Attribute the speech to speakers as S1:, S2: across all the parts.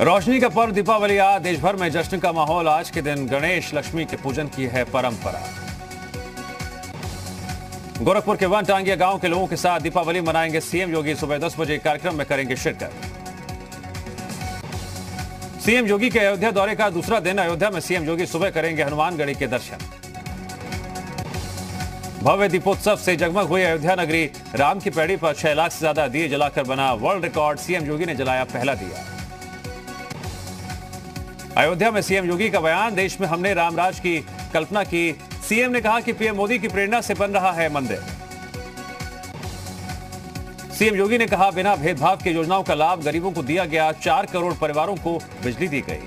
S1: रोशनी का पर्व दीपावली आज देश भर में जश्न का माहौल। आज के दिन गणेश लक्ष्मी के पूजन की है परंपरा। गोरखपुर के वन टांगिया गाँव के लोगों के साथ दीपावली मनाएँगे सीएम योगी। सुबह 10 बजे कार्यक्रम में करेंगे शिरकत। सीएम योगी के अयोध्या दौरे का दूसरा दिन। अयोध्या में सीएम योगी सुबह करेंगे हनुमानगढ़ी के दर्शन। भव्य दीपोत्सव से जगमग हुई अयोध्या नगरी। राम की पैड़ी पर छह लाख से ज़्यादा दिए जलाकर बना वर्ल्ड रिकॉर्ड। सीएम योगी ने जलाया पहला दिया। अयोध्या में सीएम योगी का बयान, देश में हमने रामराज की कल्पना की। सीएम ने कहा कि पीएम मोदी की प्रेरणा से बन रहा है मंदिर। सीएम योगी ने कहा, बिना भेदभाव की योजनाओं का लाभ गरीबों को दिया गया, चार करोड़ परिवारों को बिजली दी गई।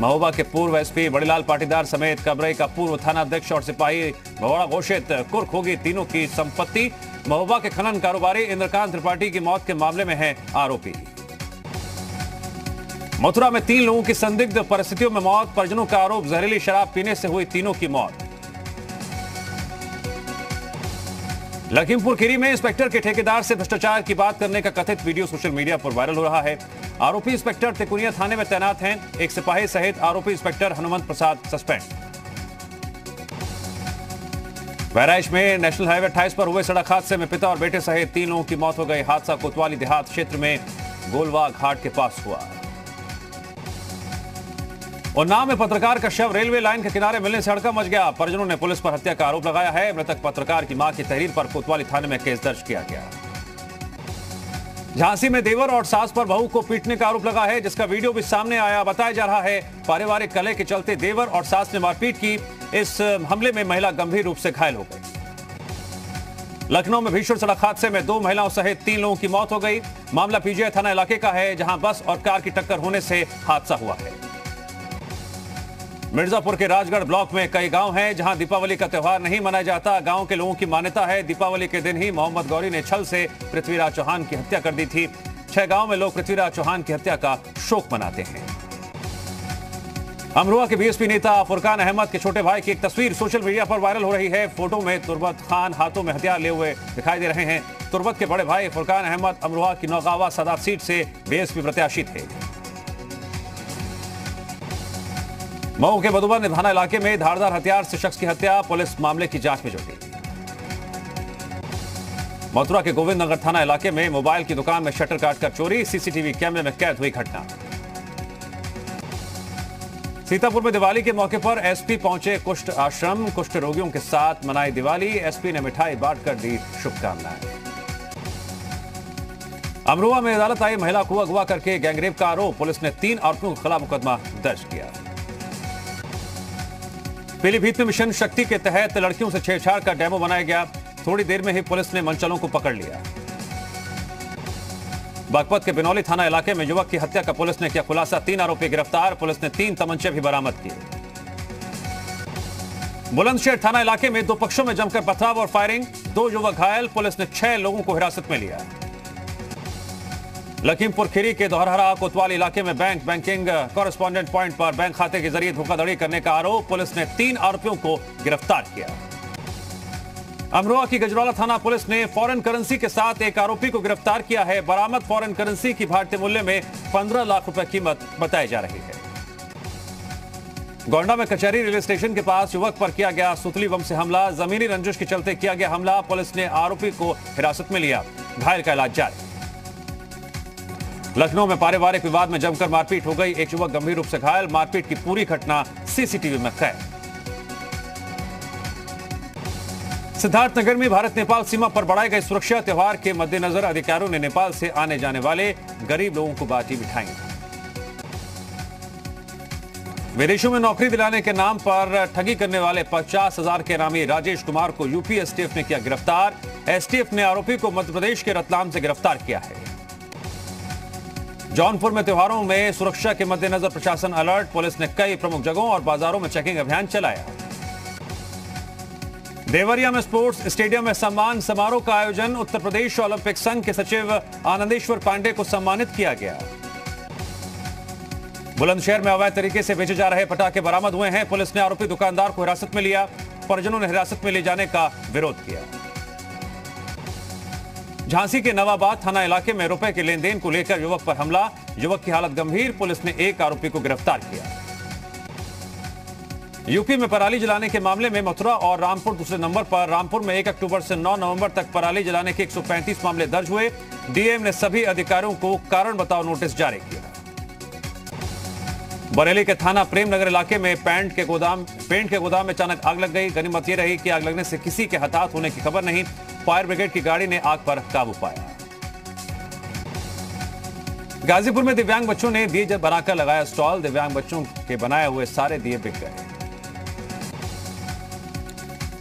S1: महोबा के पूर्व एसपी बड़ीलाल पाटीदार समेत कबरई का पूर्व थाना अध्यक्ष और सिपाही भगौड़ा घोषित कुर्क होगी तीनों की संपत्ति। महोबा के खनन कारोबारी इंद्रकांत त्रिपाठी की मौत के मामले में है आरोपी। मथुरा में तीन लोगों की संदिग्ध परिस्थितियों में मौत, परिजनों का आरोप जहरीली शराब पीने से हुई तीनों की मौत। लखीमपुर खीरी में इंस्पेक्टर के ठेकेदार से भ्रष्टाचार की बात करने का कथित वीडियो सोशल मीडिया पर वायरल हो रहा है। आरोपी इंस्पेक्टर तिकुनिया थाने में तैनात हैं। एक सिपाही सहित आरोपी इंस्पेक्टर हनुमंत प्रसाद सस्पेंड। बहराइच में नेशनल हाईवे 28 पर हुए सड़क हादसे में पिता और बेटे सहित तीन लोगों की मौत हो गई। हादसा कोतवाली देहात क्षेत्र में गोलवा घाट के पास हुआ। उन्नाव में पत्रकार का शव रेलवे लाइन के किनारे मिलने से हड़का मच गया। परिजनों ने पुलिस पर हत्या का आरोप लगाया है। मृतक पत्रकार की माँ की तहरीर पर कोतवाली थाने में केस दर्ज किया गया। झांसी में देवर और सास पर बहू को पीटने का आरोप लगा है, जिसका वीडियो भी सामने आया। बताया जा रहा है, पारिवारिक कलह के चलते देवर और सास ने मारपीट की। इस हमले में महिला गंभीर रूप से घायल हो गई। लखनऊ में भीषण सड़क हादसे में दो महिलाओं सहित तीन लोगों की मौत हो गई। मामला पीजीआई थाना इलाके का है, जहाँ बस और कार की टक्कर होने से हादसा हुआ है। मिर्जापुर के राजगढ़ ब्लॉक में कई गाँव हैं जहाँ दीपावली का त्यौहार नहीं मनाया जाता। गाँव के लोगों की मान्यता है, दीपावली के दिन ही मोहम्मद गौरी ने छल से पृथ्वीराज चौहान की हत्या कर दी थी। छह गाँव में लोग पृथ्वीराज चौहान की हत्या का शोक मनाते हैं। अमरोहा के बीएसपी नेता फुरकान अहमद के छोटे भाई की एक तस्वीर सोशल मीडिया पर वायरल हो रही है। फ़ोटो में तुरबत खान हाथों में हथियार लिए हुए दिखाई दे रहे हैं। तुरबत के बड़े भाई फुरकान अहमद अमरोहा की नौगावा सदाब सीट से बीएसपी प्रत्याशी थे। मऊ के मधुबन निभाना इलाके में धारदार हथियार से शख्स की हत्या, पुलिस मामले की जाँच में जुटी। मथुरा के गोविंद नगर थाना इलाके में मोबाइल की दुकान में शटर काटकर चोरी, सीसीटीवी कैमरे में कैद हुई घटना। सीतापुर में दिवाली के मौके पर एसपी पहुँचे कुष्ठ आश्रम, कुष्ठ रोगियों के साथ मनाई दिवाली, एसपी ने मिठाई बांटकर दी शुभकामनाएँ। अमरोहा में अदालत आई महिला को अगवा करके गैंगरेप का आरोप, पुलिस ने तीन आरोपियों के खिलाफ मुकदमा दर्ज किया। पीलीभीत में मिशन शक्ति के तहत लड़कियों से छेड़छाड़ का डेमो बनाया गया। थोड़ी देर में ही पुलिस ने मंचलों को पकड़ लिया। बागपत के बिनौली थाना इलाके में युवक की हत्या का पुलिस ने किया खुलासा। तीन आरोपी गिरफ़्तार, पुलिस ने तीन तमंचे भी बरामद किए। बुलंदशहर थाना इलाके में दो पक्षों में जमकर पथराव और फायरिंग। दो युवक घायल, पुलिस ने छह लोगों को हिरासत में लिया। लखीमपुर खीरी के दोहरा कोतवाल इलाके में बैंक बैंकिंग कॉरेस्पॉन्डेंट पॉइंट पर बैंक खाते के ज़रिए धोखाधड़ी करने का आरोप, पुलिस ने तीन आरोपियों को गिरफ़्तार किया। अमरोहा की गजरौला थाना पुलिस ने फॉरेन करेंसी के साथ एक आरोपी को गिरफ़्तार किया है। बरामद फॉरेन करेंसी की भारतीय मूल्य में 15 लाख रुपए कीमत बताई जा रही है। गोंडा में कचहरी रेलवे स्टेशन के पास युवक पर किया गया सुतली बम से हमला। जमीनी रंजिश के चलते किया गया हमला। पुलिस ने आरोपी को हिरासत में लिया। घायल का इलाज जारी। लखनऊ में पारिवारिक विवाद में जमकर मारपीट हो गई। एक युवक गंभीर रूप से घायल। मारपीट की पूरी घटना सीसीटीवी में कैद। सिद्धार्थनगर में भारत नेपाल सीमा पर बढ़ाए गए सुरक्षा त्यौहार के मद्देनजर अधिकारियों ने नेपाल से आने जाने वाले गरीब लोगों को बांटी मिठाई विदेशों में नौकरी दिलाने के नाम पर ठगी करने वाले पचास हज़ार के नामी राजेश कुमार को यूपी एसटीएफ ने किया गिरफ़्तार। एसटीएफ ने आरोपी को मध्य प्रदेश के रतलाम से गिरफ़्तार किया है। जौनपुर में त्योहारों में सुरक्षा के मद्देनजर प्रशासन अलर्ट। पुलिस ने कई प्रमुख जगहों और बाजारों में चेकिंग अभियान चलाया। देवरिया में स्पोर्ट्स स्टेडियम में सम्मान समारोह का आयोजन। उत्तर प्रदेश ओलंपिक संघ के सचिव आनंदेश्वर पांडे को सम्मानित किया गया। बुलंदशहर में अवैध तरीके से बेचे जा रहे पटाखे बरामद हुए हैं। पुलिस ने आरोपी दुकानदार को हिरासत में लिया। परिजनों ने हिरासत में ले जाने का विरोध किया। झांसी के नवाबाद थाना इलाके में रुपए के लेन देन को लेकर युवक पर हमला। युवक की हालत गंभीर, पुलिस ने एक आरोपी को गिरफ़्तार किया। यूपी में पराली जलाने के मामले में मथुरा और रामपुर दूसरे नंबर पर। रामपुर में 1 अक्टूबर से 9 नवंबर तक पराली जलाने के 135 मामले दर्ज हुए। डीएम ने सभी अधिकारियों को कारण बताओ नोटिस जारी किया। बरेली के थाना प्रेम नगर इलाके में पेंट के गोदाम, पेंट के गोदाम में अचानक आग लग गई। गनीमत यह रही कि आग लगने से किसी के हताहत होने की खबर नहीं। फायर ब्रिगेड की गाड़ी ने आग पर काबू पाया। गाजीपुर में दिव्यांग बच्चों ने दिए बनाकर लगाया स्टॉल। दिव्यांग बच्चों के बनाए हुए सारे दिए बिक गए।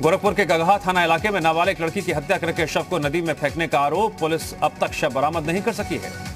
S1: गोरखपुर के गगहा थाना इलाके में नाबालिग लड़की की हत्या करके शव को नदी में फेंकने का आरोप। पुलिस अब तक शव बरामद नहीं कर सकी है।